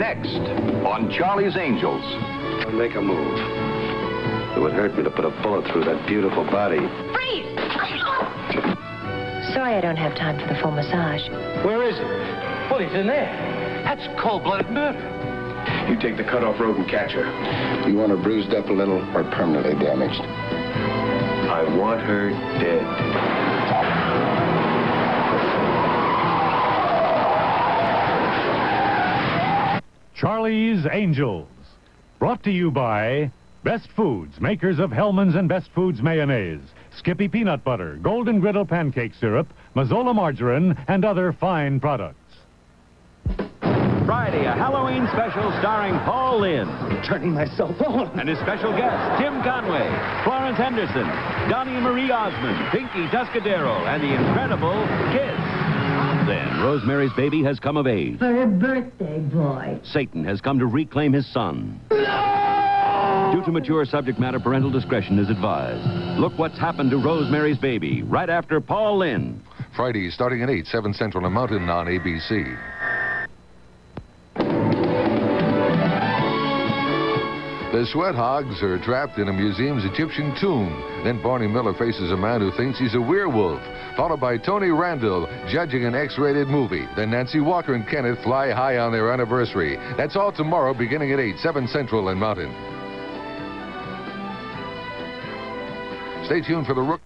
Next on Charlie's Angels. Make a move. It would hurt me to put a bullet through that beautiful body. Freeze! Sorry I don't have time for the full massage. Where is it? Well, he's in there. That's cold-blooded murder. You take the cutoff road and catch her. You want her bruised up a little or permanently damaged? I want her dead. Charlie's Angels. Brought to you by Best Foods, makers of Hellmann's and Best Foods mayonnaise, Skippy peanut butter, Golden Griddle pancake syrup, Mazola margarine, and other fine products. Friday, a Halloween special starring Paul Lynde. Turning myself on. And his special guests, Tim Conway, Florence Henderson, Donny Marie Osmond, Pinky Tuscadero, and the incredible Kiss. Then, Rosemary's Baby has come of age. For a birthday boy. Satan has come to reclaim his son. No! Due to mature subject matter, parental discretion is advised. Look what's happened to Rosemary's Baby right after Paul Lynde. Friday, starting at 8, 7 Central and Mountain on ABC. The Sweat Hogs are trapped in a museum's Egyptian tomb. Then Barney Miller faces a man who thinks he's a werewolf, followed by Tony Randall judging an X-rated movie. Then Nancy Walker and Kenneth fly high on their anniversary. That's all tomorrow, beginning at 8, 7 Central and Mountain. Stay tuned for the Rook.